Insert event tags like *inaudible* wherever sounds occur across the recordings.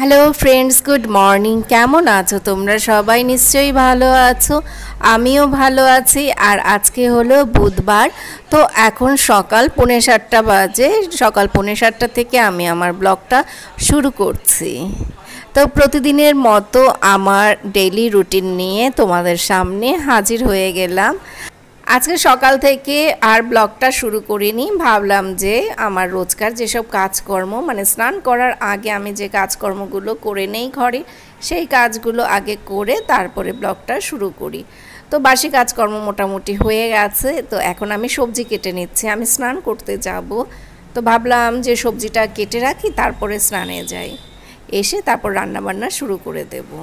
Hello friends good morning কেমন আছো তোমরা? সবাই নিশ্চয়ই ভালো আছো। আমিও ভালো আছি। আর আজকে হলো বুধবার। তো এখন সকাল পৌনে সাতটা বাজে। সকাল পৌনে সাতটা থেকে আমি আমার ব্লগটা শুরু করছি। তো প্রতিদিনের মতো আমার ডেইলি রুটিন নিয়ে তোমাদের সামনে হাজির হয়ে গেলাম। আজকে সকাল থেকে আর ব্লগটা শুরু করিনি। ভাবলাম যে আমার রোজকার যেসব কাজকর্ম মানে স্নান করার আগে আমি যে কাজকর্মগুলো করে নেই ঘরে, সেই কাজগুলো আগে করে তারপরে ব্লগটা শুরু করি। তো বাসি কাজকর্ম মোটামুটি হয়ে গেছে। তো এখন আমি সবজি কেটে নিচ্ছি, আমি স্নান করতে যাব। তো ভাবলাম যে সবজিটা কেটে রাখি, তারপরে স্নানে যাই। এসে তারপর রান্নাবান্না শুরু করে দেবো।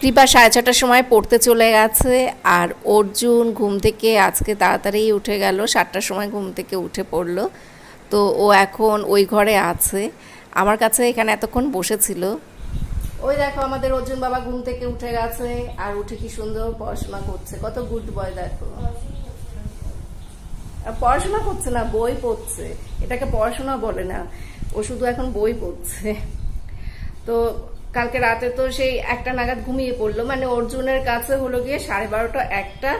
কৃপা সাড়ে ছটার সময় পড়তে চলে গেছে আর অর্জুন ঘুম থেকে আজকে তাড়াতাড়ি উঠে গেল, সাতটার সময় ঘুম থেকে উঠে পড়ল। তো ও এখন ওই ঘরে আছে। আমার কাছে এখানে এতক্ষণ বসেছিল। ওই দেখো আমাদের অর্জুন বাবা ঘুম থেকে উঠে গেছে আর উঠে কি সুন্দর পড়াশোনা করছে। কত গুড বয় দেখো। পড়াশোনা করছে না, বই পড়ছে। এটাকে পড়াশোনা বলে না। ও শুধু এখন বই পড়ছে। তো কালকে রাতে তো সেই একটা নাগাদ ঘুমিয়ে পড়ল। মানে অর্জুনের কাছে হলো গিয়ে সাড়ে বারোটা একটা,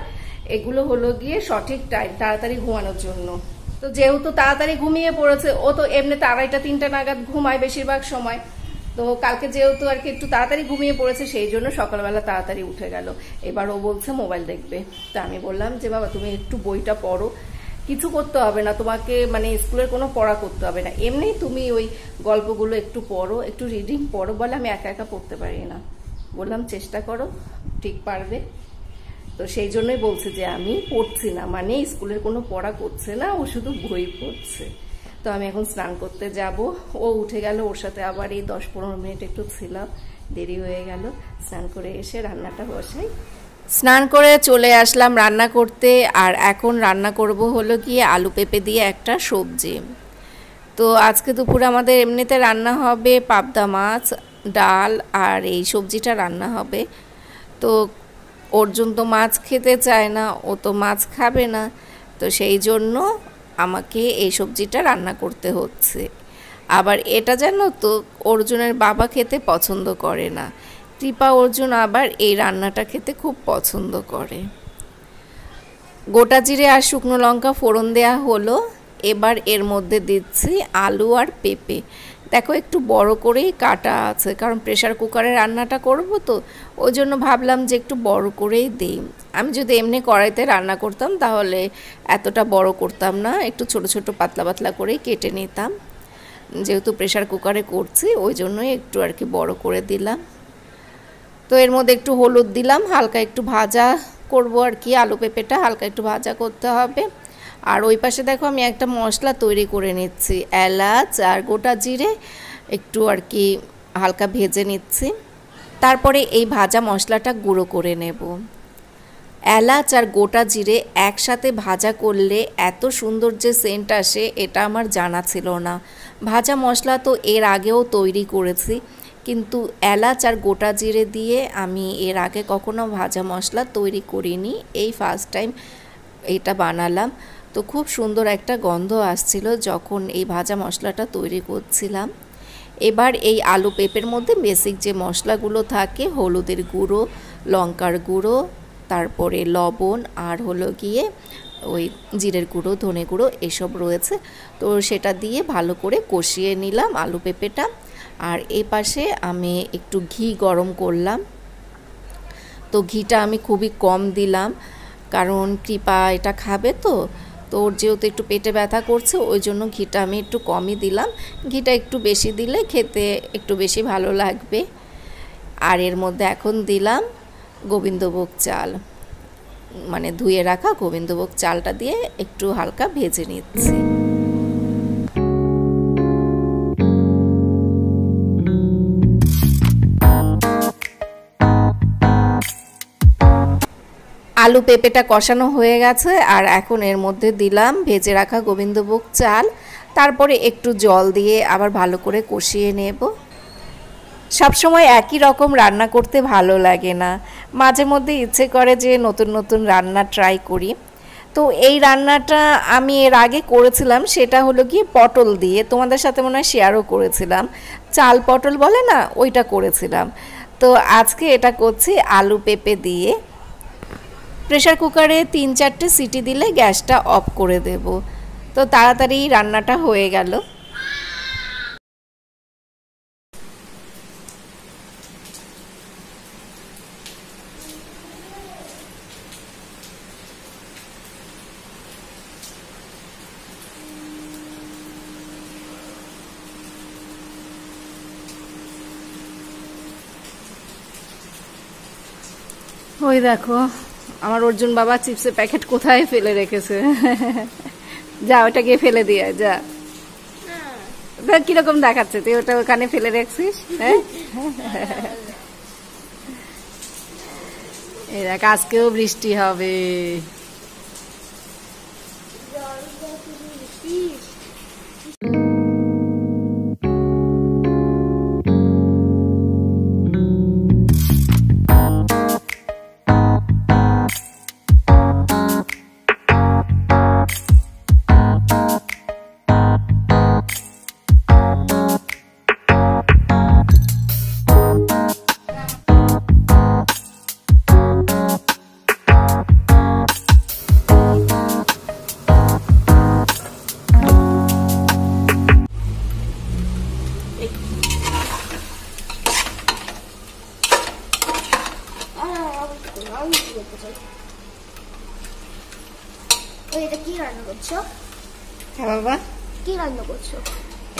এগুলো হলো গিয়ে সঠিক টাইম তাড়াতাড়ি ঘুমানোর জন্য। তো যেহেতু তাড়াতাড়ি ঘুমিয়ে পড়েছে, ও তো এমনি আড়াইটা, তিনটা নাগাদ ঘুমায় বেশিরভাগ সময়। তো কালকে যেহেতু আর কি একটু তাড়াতাড়ি ঘুমিয়ে পড়েছে, সেই জন্য সকালবেলা তাড়াতাড়ি উঠে গেল। এবার ও বলছে, মোবাইল দেখবে। তা আমি বললাম যে, বাবা, তুমি একটু বইটা পড়ো। কিছু করতে হবে না, তোমাকে মানে স্কুলের কোনো পড়া করতে হবে না। এমনি তুমি ওই গল্পগুলো একটু পড়ো, একটু রিডিং পড়ো বলে আমি একা একা পড়তে পারি না। বললাম, চেষ্টা করো, ঠিক পারবে। তো সেই জন্যই বলছে যে আমি পড়ছি না মানে স্কুলের কোনো পড়া করছে না, ও শুধু বই পড়ছে। তো আমি এখন স্নান করতে যাব। ও উঠে গেল, ওর সাথে আবার এই দশ পনেরো মিনিট একটু ছিলাম, দেরি হয়ে গেল, স্নান করে এসে রান্নাটা বসাই। স্নান করে চলে আসলাম রান্না করতে, আর এখন রান্না করব হলো গিয়ে আলু পেঁপে দিয়ে একটা সবজি। তো আজকে দুপুরে আমাদের এমনিতে রান্না হবে পাবদা মাছ, ডাল, আর এই সবজিটা রান্না হবে। তো অর্জুন তো মাছ খেতে চায় না, ও তো মাছ খাবে না, তো সেই জন্য আমাকে এই সবজিটা রান্না করতে হচ্ছে। আবার এটা জানো তো, অর্জুনের বাবা খেতে পছন্দ করে না। কৃপা অর্জুন আবার এই রান্নাটা খেতে খুব পছন্দ করে। গোটা জিরে আর শুকনো লঙ্কা ফোড়ন দেয়া হলো। এবার এর মধ্যে দিচ্ছি আলু আর পেঁপে। দেখো, একটু বড় করেই কাটা আছে, কারণ প্রেশার কুকারে রান্নাটা করব তো, ওই জন্য ভাবলাম যে একটু বড় করেই দিই। আমি যদি এমনি কড়াইতে রান্না করতাম, তাহলে এতটা বড় করতাম না, একটু ছোট ছোট পাতলা পাতলা করেই কেটে নিতাম। যেহেতু প্রেশার কুকারে করছি, ওই জন্যই একটু আর কি বড় করে দিলাম। তো এর মধ্যে একটু হলুদ দিলাম, হালকা একটু ভাজা করব আর কি, আলু পেঁপেটা হালকা একটু ভাজা করতে হবে। আর ওই পাশে দেখো আমি একটা মশলা তৈরি করে নিচ্ছি, এলাচ আর গোটা জিরে একটু আর কি হালকা ভেজে নিচ্ছি। তারপরে এই ভাজা মশলাটা গুঁড়ো করে নেব। এলাচ আর গোটা জিরে একসাথে ভাজা করলে এত সুন্দর যে সেন্ট আসে, এটা আমার জানা ছিল না। ভাজা মশলা তো এর আগেও তৈরি করেছি। কিন্তু এলাচ আর গোটা জিরে দিয়ে আমি এর আগে কখনো ভাজা মশলা তৈরি করিনি। এই ফার্স্ট টাইম এটা বানালাম। তো খুব সুন্দর একটা গন্ধ আসছিল যখন এই ভাজা মশলাটা তৈরি করছিলাম। এবার এই আলু পেঁপের মধ্যে বেসিক যে মশলাগুলো থাকে, হলুদের গুঁড়ো, লঙ্কার গুঁড়ো, তারপরে লবণ আর হলো গিয়ে ওই জিরের গুঁড়ো, ধনে গুঁড়ো এসব রয়েছে। তো সেটা দিয়ে ভালো করে কষিয়ে নিলাম আলু পেঁপেটা। আর এ পাশে আমি একটু ঘি গরম করলাম। তো ঘিটা আমি খুবই কম দিলাম, কারণ কৃপা এটা খাবে তো। তো ওর যেহেতু একটু পেটে ব্যথা করছে, ওই জন্য ঘিটা আমি একটু কমই দিলাম। ঘিটা একটু বেশি দিলে খেতে একটু বেশি ভালো লাগবে। আর এর মধ্যে এখন দিলাম গোবিন্দভোগ চাল। মানে ধুয়ে রাখা গোবিন্দভোগ চালটা দিয়ে একটু হালকা ভেজে নিচ্ছি। আলু পেঁপেটা কষানো হয়ে গেছে, আর এখন এর মধ্যে দিলাম ভেজে রাখা গোবিন্দভোগ চাল। তারপরে একটু জল দিয়ে আবার ভালো করে কষিয়ে নেব। সবসময় একই রকম রান্না করতে ভালো লাগে না। মাঝে মধ্যে ইচ্ছে করে যে নতুন নতুন রান্না ট্রাই করি। তো এই রান্নাটা আমি এর আগে করেছিলাম, সেটা হলো গিয়ে পটল দিয়ে। তোমাদের সাথে মনে হয় শেয়ারও করেছিলাম। চাল পটল বলে না, ওইটা করেছিলাম। তো আজকে এটা করছি আলু পেঁপে দিয়ে। প্রেশার কুকারে তিন চারটে সিটি দিলে গ্যাসটা অফ করে দেব। তো তাড়াতাড়ি রান্নাটা হয়ে গেল। ওই দেখো আমার অর্জুন বাবা চিপসের প্যাকেট কোথায় ফেলে রেখেছে? *laughs* যা ওটা গিয়ে ফেলে দিয়ে যা। দেখ কীরকম দেখাচ্ছে? তুই ওটা ওখানে ফেলে রাখছিস? হ্যাঁ? *laughs* এ দেখ আজকেও বৃষ্টি হবে।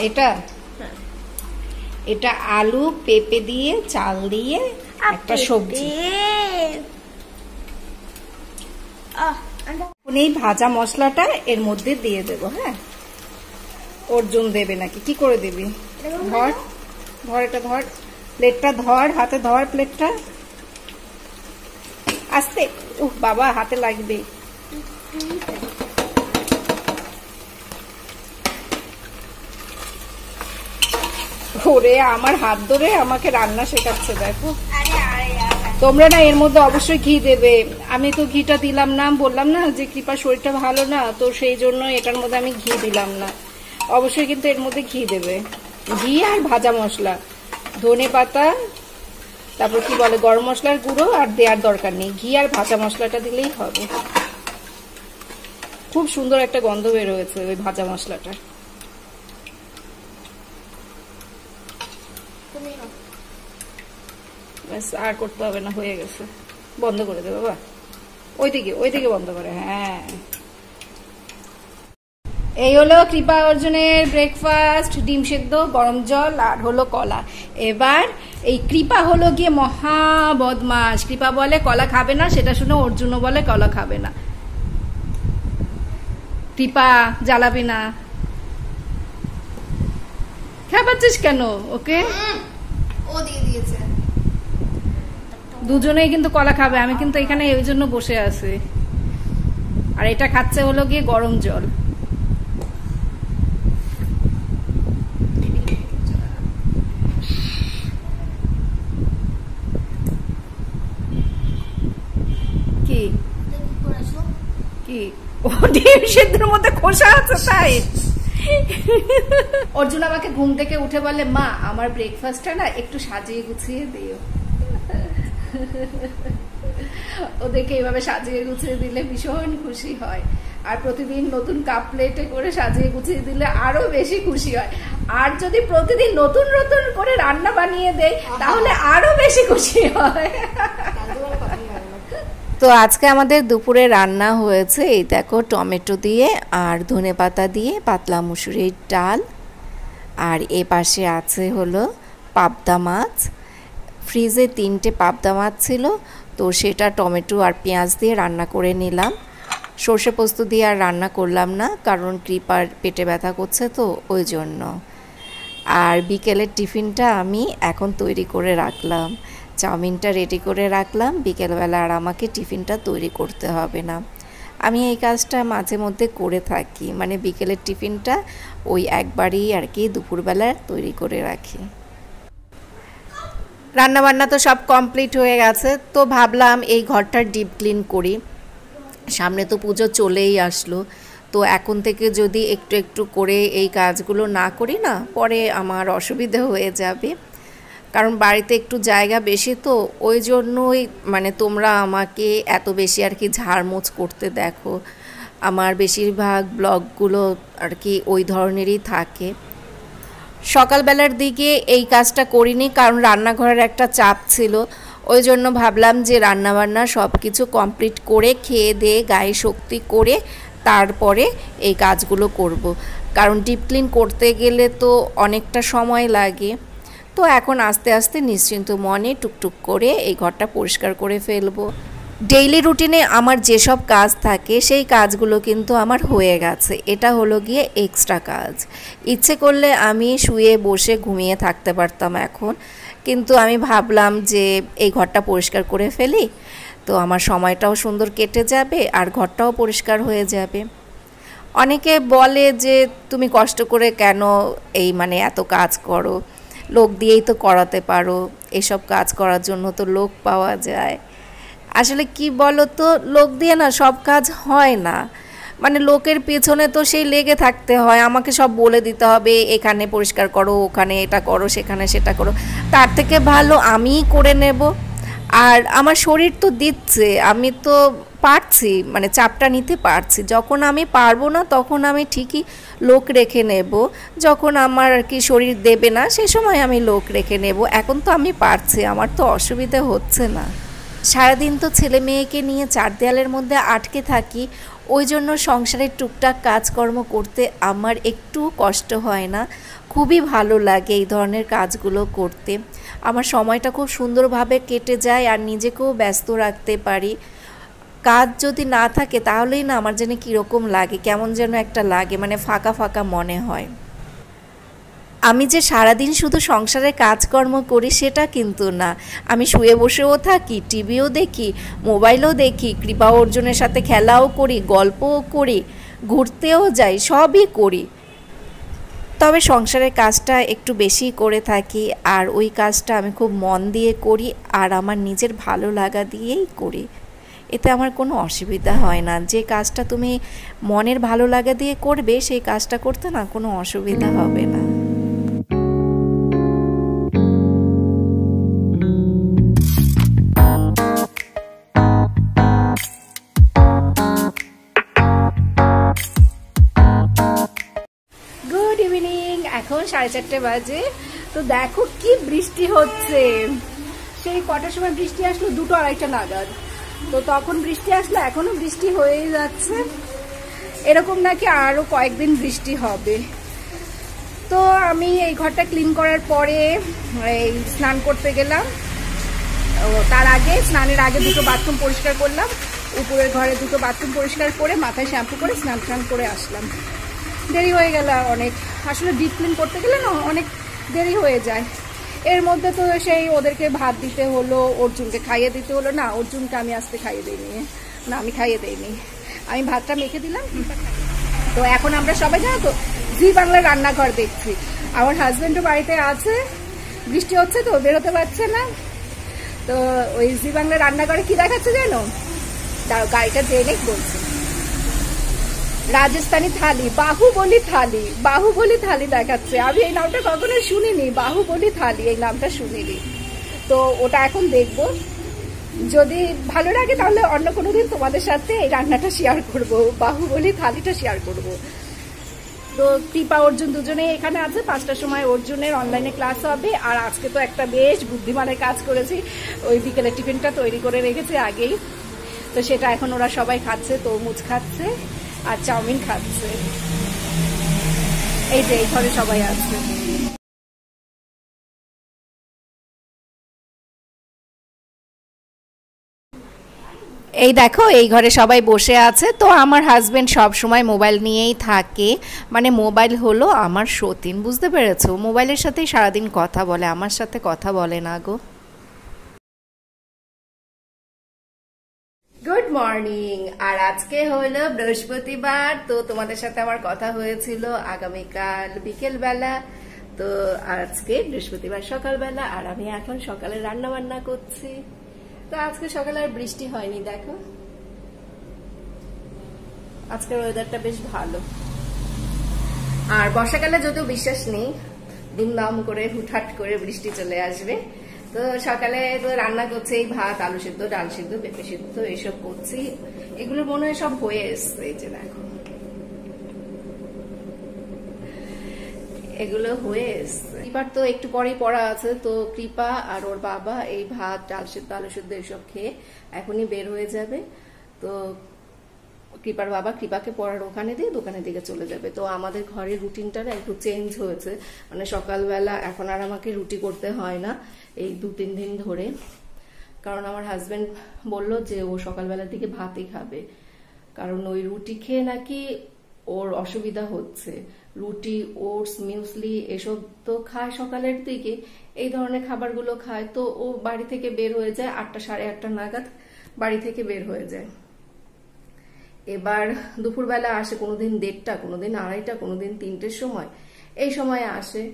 এটা। এটা আলু পেঁপে দিয়ে চাল দিয়ে একটা সবজি। এই ভাজা মশলাটা এর মধ্যে দিয়ে দেব হ্যাঁ? অর্জুন দেবে নাকি? কি করে দিবি? ধর ধর এটা ধর। প্লেটটা ধর হাতে ধর প্লেটটা। আস্তে। উহ বাবা হাতে লাগবে। ওরে আমার হাত ধরে আমাকে রান্না শেখাচ্ছে দেখো। তোমরা না এর মধ্যে অবশ্যই ঘি দেবে। আমি তো ঘিটা দিলাম না বললাম না যে কৃপা শরীরটা ভালো না তো সেই জন্য এটার মধ্যে আমি ঘি দিলাম না। অবশ্যই কিন্তু এর মধ্যে ঘি দেবে। ঘি আর ভাজা মশলা। ধনে পাতা তারপর কি বলে গরম মশলার গুঁড়ো আর দেওয়ার দরকার নেই। ঘি আর ভাজা মশলাটা দিলেই হবে। খুব সুন্দর একটা গন্ধ বের হয়েছে ওই ভাজা মশলাটা তুমি নাও। ব্যাস, আর করতে হবে না, হয়ে গেছে। বন্ধ করে দে, বাবা। ওইদিকে ওইদিকে বন্ধ করে হ্যাঁ। এই হলো কৃপা অর্জুনের ব্রেকফাস্ট ডিম সেদ্ধ, গরম জল, আর হলো কলা। এবার এই কৃপা হলো গিয়ে মহা বদমাস কৃপা বলে কলা খাবে না, সেটা শুনে অর্জুনও বলে কলা খাবে না। কৃপা, জ্বালাবি না। খাবাচ্ছিস কেন, ওকে? ও দিয়ে দিয়েছে। দুজনেই কিন্তু কলা খাবে, আমি কিন্তু এখানে এই জন্য বসে আছি। আর এটা খাচ্ছে হলো গিয়ে গরম জল। কি? মধ্যে খোসা অর্জুন আমাকে ঘুম থেকে উঠে বলে, মা, আমার ব্রেকফাস্টটা না একটু সাজিয়ে গুছিয়ে দিও। ওদেরকে এইভাবে সাজিয়ে গুছিয়ে দিলে ভীষণ খুশি হয়। আর প্রতিদিন নতুন কাপ প্লেটে করে সাজিয়ে গুছিয়ে দিলে আরও বেশি খুশি হয়। আর যদি প্রতিদিন নতুন নতুন করে রান্না বানিয়ে দেয়, তাহলে আরও বেশি খুশি হয়। তো আজকে আমাদের দুপুরে রান্না হয়েছে এই দেখো টমেটো দিয়ে আর ধনে পাতা দিয়ে পাতলা মুসুরির ডাল। আর এ পাশে আছে হলো পাবদা মাছ। ফ্রিজে তিনটে পাবদা মাছ ছিল, তো সেটা টমেটো আর পেঁয়াজ দিয়ে রান্না করে নিলাম। সর্ষে পোস্ত দিয়ে আর রান্না করলাম না, কারণ কৃপার পেটে ব্যথা করছে তো, ওই জন্য। আর বিকেলের টিফিনটা আমি এখন তৈরি করে রাখলাম। চাউমিনটা রেডি করে রাখলাম, বিকেলবেলা আর আমাকে টিফিনটা তৈরি করতে হবে না। আমি এই কাজটা মাঝে মধ্যে করে থাকি মানে বিকেলের টিফিনটা ওই একবারই আর কি দুপুরবেলা তৈরি করে রাখি। রান্নাবান্না তো সব কমপ্লিট হয়ে গেছে। তো ভাবলাম এই ঘরটার ডিপ ক্লিন করি। সামনে তো পুজো চলেই আসলো। তো এখন থেকে যদি একটু একটু করে এই কাজগুলো না করি না, পরে আমার অসুবিধা হয়ে যাবে। কারণ বাড়িতে একটু জায়গা বেশি তো, ওই জন্যই মানে তোমরা আমাকে এত বেশি আর কি ঝাড়মোছ করতে দেখো। আমার বেশিরভাগ ব্লগগুলো আর কি ওই ধরনেরই থাকে। সকালবেলার দিকে এই কাজটা করিনি, কারণ রান্নাঘরের একটা চাপ ছিল। ওই জন্য ভাবলাম যে রান্নাবান্না সব কিছু কমপ্লিট করে, খেয়ে দিয়ে গায়ে শক্তি করে তারপরে এই কাজগুলো করব। কারণ ডিপ ক্লিন করতে গেলে তো অনেকটা সময় লাগে। তো এখন আস্তে আস্তে নিশ্চিন্ত মনে টুকটুক করে এই ঘরটা পরিষ্কার করে ফেলব। ডেইলি রুটিনে আমার যেসব কাজ থাকে, সেই কাজগুলো কিন্তু আমার হয়ে গেছে। এটা হলো গিয়ে এক্সট্রা কাজ। ইচ্ছে করলে আমি শুয়ে বসে ঘুমিয়ে থাকতে পারতাম এখন। কিন্তু আমি ভাবলাম যে এই ঘরটা পরিষ্কার করে ফেলি, তো আমার সময়টাও সুন্দর কেটে যাবে আর ঘরটাও পরিষ্কার হয়ে যাবে। অনেকে বলে যে, তুমি কষ্ট করে কেন এই মানে এত কাজ করো? লোক দিয়েই তো করাতে পারো। এসব কাজ করার জন্য তো লোক পাওয়া যায়। আসলে কি বলো তো লোক দিয়ে না সব কাজ হয় না। মানে লোকের পেছনে তো সেই লেগে থাকতে হয়, আমাকে সব বলে দিতে হবে, এখানে পরিষ্কার করো, ওখানে এটা করো, সেখানে সেটা করো। তার থেকে ভালো আমিই করে নেব। আর আমার শরীর তো দিচ্ছে, আমি তো পারছি মানে চাপটা নিতে পারছি। যখন আমি পারব না, তখন আমি ঠিকই লোক রেখে নেব। যখন আমার আর কি শরীর দেবে না, সে সময় আমি লোক রেখে নেব। এখন তো আমি পারছি, আমার তো অসুবিধা হচ্ছে না। সারাদিন তো ছেলে মেয়েকে নিয়ে চার দেয়ালের মধ্যে আটকে থাকি, ওই জন্য সংসারের টুকটাক কাজকর্ম করতে আমার একটু কষ্ট হয় না। খুবই ভালো লাগে এই ধরনের কাজগুলো করতে। আমার সময়টা খুব সুন্দরভাবে কেটে যায় আর নিজেকেও ব্যস্ত রাখতে পারি। কাজ যদি না থাকে তাহলেই না আমার যেন কীরকম লাগে, কেমন যেন একটা লাগে মানে ফাঁকা ফাঁকা মনে হয়। আমি যে সারাদিন শুধু সংসারে কাজকর্ম করি সেটা কিন্তু না। আমি শুয়ে বসেও থাকি, টিভিও দেখি, মোবাইলও দেখি, কৃপা অর্জুনের সাথে খেলাও করি, গল্পও করি, ঘুরতেও যাই, সবই করি। তবে সংসারের কাজটা একটু বেশি করে থাকি আর ওই কাজটা আমি খুব মন দিয়ে করি আর আমার নিজের ভালো লাগা দিয়েই করি। এতে আমার কোনো অসুবিধা হয় না। যে কাজটা তুমি মনের ভালো লাগা দিয়ে করবে, সেই কাজটা করতে না কোনো অসুবিধা হবে না। সাড়ে চারটে বাজে। তো দেখো কি বৃষ্টি হচ্ছে। সেই কটার সময় বৃষ্টি আসলো দুটো আড়াইটা নাগাদ। তো তখন বৃষ্টি আসলো, এখনও বৃষ্টি হয়েই যাচ্ছে। এরকম নাকি আরও কয়েকদিন বৃষ্টি হবে। তো আমি এই ঘরটা ক্লিন করার পরে এই স্নান করতে গেলাম। তার আগে স্নানের আগে দুটো বাথরুম পরিষ্কার করলাম। উপরের ঘরে দুটো বাথরুম পরিষ্কার করে মাথায় শ্যাম্পু করে স্নান টান করে আসলাম। দেরি হয়ে গেল অনেক। আসলে ডিপ ক্লিন করতে গেলে না অনেক দেরি হয়ে যায়। এর মধ্যে তো সেই ওদেরকে ভাত দিতে হলো, অর্জুনকে খাইয়ে দিতে হলো। না, অর্জুনকে আমি আজকে খাইয়ে দিইনি। না, আমি খাইয়ে দিইনি। আমি ভাতটা মেখে দিলাম তো এখন আমরা সবাই জানো তো, জি বাংলার রান্নাঘর দেখছি। আমার হাজব্যান্ডও বাড়িতে আছে, বৃষ্টি হচ্ছে তো, বেরোতে পারছে না। তো ওই জি বাংলা রান্নাঘরে কি দেখাচ্ছে জানো? গাড়িটা জেনে বলছি। রাজস্থানি থালি, বাহুবলি থালি বাহুবলি থালি দেখাচ্ছে। আমি এই নামটা কখনো শুনিনি, বাহুবলি থালি, এই নামটা শুনিনি। তো ওটা এখন দেখব। যদি ভালো লাগে তাহলে অন্য কোনো দিন তোমাদের সাথে এই রান্নাটা শেয়ার করব, বাহুবলি থালিটা শেয়ার করব। তো কৃপা অর্জুন দুজনেই এখানে আছে। পাঁচটার সময় অর্জুনের অনলাইনে ক্লাস হবে। আর আজকে তো একটা বেশ বুদ্ধিমানের কাজ করেছি। ওই বিকেলে টিফিনটা তৈরি করে রেখেছে আগেই। তো সেটা এখন ওরা সবাই খাচ্ছে, তরমুজ খাচ্ছে। আর চাউমিন খাচ্ছে। এই যে এই ঘরে সবাই আছে। এই দেখো, এই ঘরে সবাই বসে আছে। তো আমার হাজব্যান্ড সব সময় মোবাইল নিয়েই থাকে। মানে মোবাইল হলো আমার সতীন, বুঝতে পেরেছ? মোবাইলের সাথেই সারাদিন কথা বলে, আমার সাথে কথা বলে না গো। মর্নিং আর আজকে হলো বৃহস্পতিবার, তো তোমাদের সাথে আমার কথা হয়েছিল আগামীকাল বিকেলবেলা। তো আজকে বৃহস্পতিবার সকালবেলা, আর আমি এখন সকালে রান্না বান্না করছি। তো আজকে সকালে আর বৃষ্টি হয়নি, দেখো। আজকের ওয়েদারটা বেশ ভালো। আর বর্ষাকালে যদিও বিশ্বাস নেই, দুমদাম করে হুটহাট করে বৃষ্টি চলে আসবে তো সকালে তো রান্না করছে, এই ভাত, আলু সিদ্ধ, ডাল সিদ্ধ, পেঁপে সিদ্ধ এইসব করছি। এগুলো মনে হয় সব হয়ে এসছে, এই যে দেখো। এগুলো হয়ে এসছে। এবার তো একটু পরেই পড়া আছে, তো কৃপা আর ওর বাবা এই ভাত, ডাল সিদ্ধ, আলু সিদ্ধ এইসব খেয়ে এখনই বের হয়ে যাবে। তো কৃপার বাবা কৃপাকে পড়ার ওখানে দিয়ে দোকানের দিকে চলে যাবে। তো আমাদের ঘরের রুটিনটা না একটু চেঞ্জ হয়েছে। মানে সকালবেলা এখন আর আমাকে রুটি করতে হয় না এই দু তিন দিন ধরে। কারণ আমার হাজবেন্ড বলল যে ও সকালবেলার দিকে ভাতই খাবে। কারণ ওই রুটি খেয়ে নাকি ওর অসুবিধা হচ্ছে। রুটি, ওটস মিউসলি এসব তো খায় সকালের দিকে। এই ধরনের খাবারগুলো খায়। তো ও বাড়ি থেকে বের হয়ে যায় আটটা সাড়ে আটটা নাগাদ বাড়ি থেকে বের হয়ে যায়। এবার দুপুরবেলা আসে কোনোদিন দেড়টা, কোনোদিন আড়াইটা, কোনোদিন তিনটের সময়। এই সময় আসে।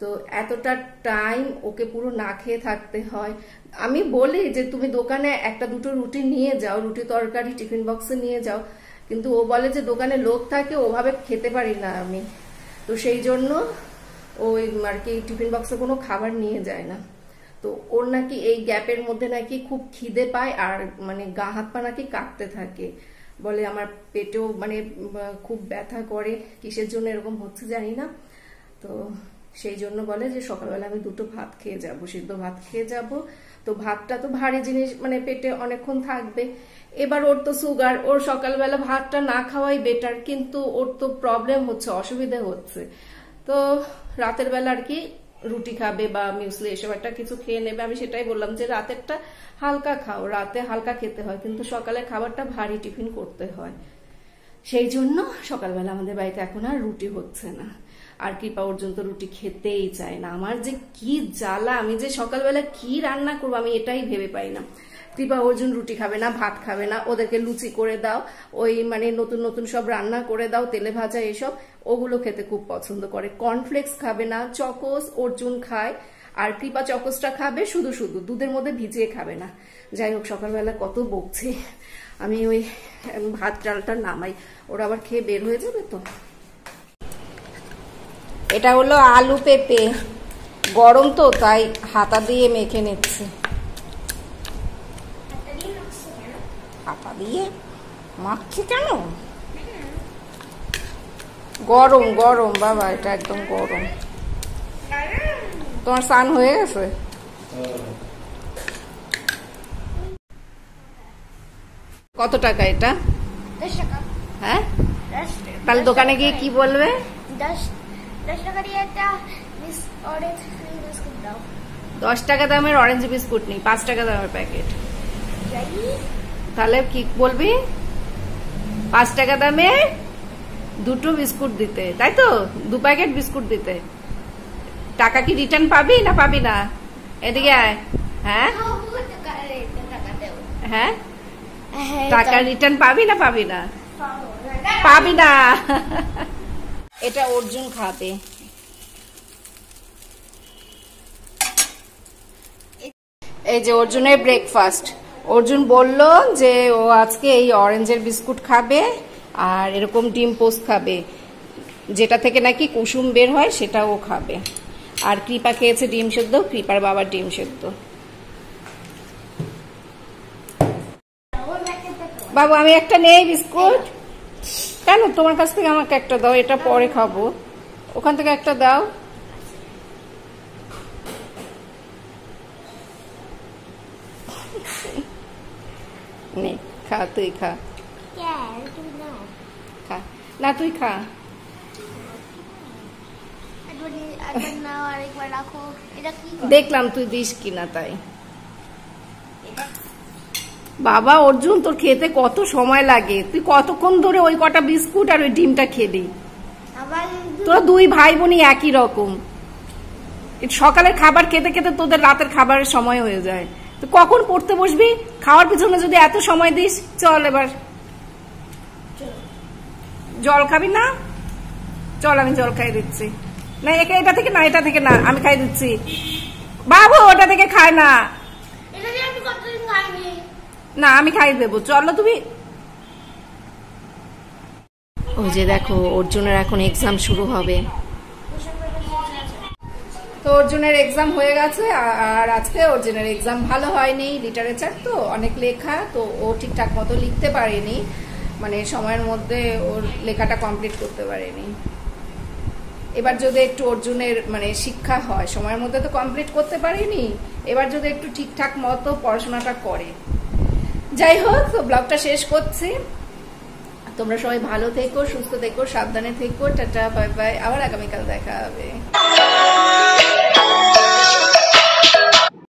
তো এতটা টাইম ওকে পুরো না খেয়ে থাকতে হয়। আমি বলি যে, তুমি দোকানে একটা দুটো রুটি নিয়ে যাও, রুটি তরকারি টিফিন বক্সে নিয়ে যাও। কিন্তু ও বলে যে, দোকানে লোক থাকে, ওভাবে খেতে পারি না আমি। তো সেই জন্য ওই আর কি টিফিন বক্সে কোনো খাবার নিয়ে যায় না। তো ওর নাকি এই গ্যাপের মধ্যে নাকি খুব খিদে পায় আর মানে গা হাত পা নাকি কাঁপতে থাকে। বলে আমার পেটেও মানে খুব ব্যথা করে, কিসের জন্য এরকম হচ্ছে জানি না। তো সেই জন্য বলে যে সকালবেলা আমি দুটো ভাত খেয়ে যাব, সিদ্ধ ভাত খেয়ে যাব। তো ভাতটা তো ভারী জিনিস মানে পেটে অনেকক্ষণ থাকবে। এবার ওর তো সুগার, ওর সকালবেলা ভাতটা না খাওয়াই বেটার কিন্তু ওর তো প্রবলেম হচ্ছে, অসুবিধা হচ্ছে। তো রাতের বেলা আর কি রুটি খাবে বা মিউসলি এসব একটা কিছু খেয়ে নেবে, আমি সেটাই বললাম যে রাতেরটা হালকা খাও, রাতে হালকা খেতে হয়, কিন্তু সকালে খাবারটা ভারী টিফিন করতে হয়। সেই জন্য সকালবেলা আমাদের বাড়িতে এখন আর রুটি হচ্ছে না। আর কৃপা পর্যন্ত রুটি খেতেই চায় না। আমার যে কি জ্বালা, আমি যে সকালবেলা কি রান্না করব, আমি এটাই ভেবে পাই না। কৃপা অর্জুন রুটি খাবে না, ভাত খাবে না, ওদেরকে লুচি করে দাও, ওই মানে নতুন নতুন সব রান্না করে দাও, তেলে ভাজা এসব, ওগুলো খেতে খুব পছন্দ করে। কর্নফ্লেক্স খাবে না চকোস অর্জুন খায়, আর কৃপা চকোসটা খাবে শুধু শুধু, দুধের মধ্যে ভিজিয়ে খাবে না। যাই হোক, সকালবেলা কত বকছি। আমি ওই ভাত ডালটা নামাই। ওরা আবার খেয়ে বের হয়ে যাবে তো? এটা হলো আলু পেঁপে। গরম তো, তাই হাতা দিয়ে মেখে নিচ্ছে। হাতা দিয়ে মাখছি কেন? গরম গরম বাবা এটা একদম গরম। তোমার স্নান হয়ে গেছে? কত টাকা এটা? হ্যাঁ? তাহলে দোকানে গিয়ে কি বলবে? দশ টাকা দামের অরেঞ্জ বিস্কুট নেই পাঁচ টাকা দামের প্যাকেট তাহলে কি বলবি? পাঁচ টাকা দামে দুটো বিস্কুট দিতে, তাই তো? দু প্যাকেট বিস্কুট দিতে। টাকা কি রিটার্ন পাবি না পাবি না? এদিকে হ্যাঁ? হ্যাঁ? টাকা রিটার্ন পাবি না পাবি না? পাবি না। এটা অর্জুন খাবে। এই যে অর্জুনের ব্রেকফাস্ট অর্জুন বলল যে ও আজকে এই অরেঞ্জের বিস্কুট খাবে আর এরকম ডিম পোস্ট খাবে। যেটা থেকে নাকি কুসুম বের হয়, সেটা ও খাবে। আর কৃপা খেয়েছে ডিম সেদ্ধ, কৃপার বাবার ডিম সেদ্ধ। বাবু, আমি একটা নেই বিস্কুট। কেন? তোমার কাছ থেকে আমাকে একটা দাও, এটা পরে খাব। ওখান থেকে একটা দাও। নে খা তুই খা না তুই খা? দেখলাম তুই দিস কিনা তাই বাবা অর্জুন তোর খেতে কত সময় লাগে? তুই কতক্ষণ ধরে ওই কটা বিস্কুট আর ওই ডিমটা খেলি? তোরা দুই ভাই বোনই একই রকম। সকালের খাবার খেতে খেতে তোদের রাতের খাবারের সময় হয়ে যায়। তো কখন পড়তে বসবি? খাওয়ার পিছনে যদি এত সময় দিস চল এবার। জল খাবি না? চল আমি জল খাই দিচ্ছি। না একে এটা থেকে না এটা থেকে না আমি খাই দিচ্ছি। বাবু ওটা থেকে খায় না। এটা দিয়ে আমি কতদিন খাইনি? না আমি খাই দেবো। চলো তুমি। ওই যে দেখো অর্জুনের এখন এক্সাম শুরু হবে। তো অর্জুনের এক্সাম হয়ে গেছে আর আজকে অর্জুনের এক্সাম ভালো হয়নি লিটারেচার তো অনেক লেখা, তো ও ঠিকঠাক মতো লিখতে পারেনি। মানে সময়ের মধ্যে ওর লেখাটা কমপ্লিট করতে পারেনি। এবার যদি একটু অর্জুনের মানে শিক্ষা হয়, সময়ের মধ্যে তো কমপ্লিট করতে পারেনি, এবার যদি একটু ঠিকঠাক মতো পড়াশোনাটা করে। যাই হোক, তো ব্লগটা শেষ করছি। তোমরা সবাই ভালো থেকো, সুস্থ থেকো, সাবধানে থেকো, টাটা বাই বাই আবার আগামীকাল দেখা হবে।